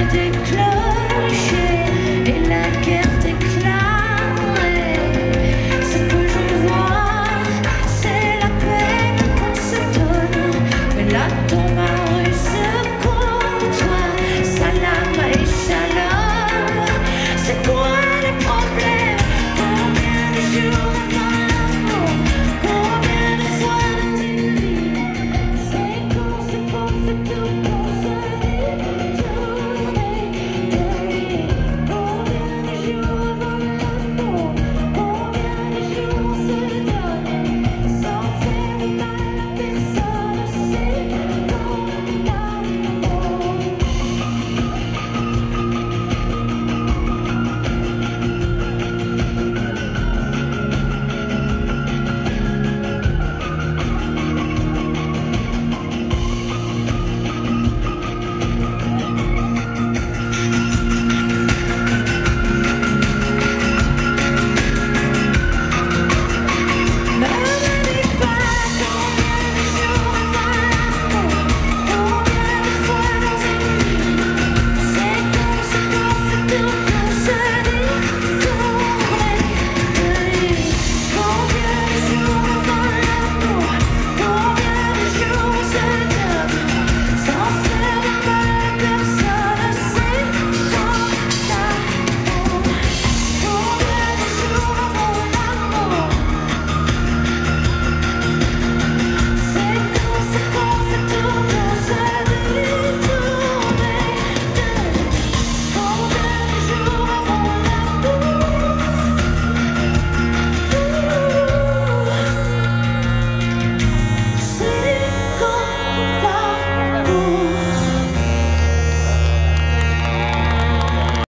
let it close.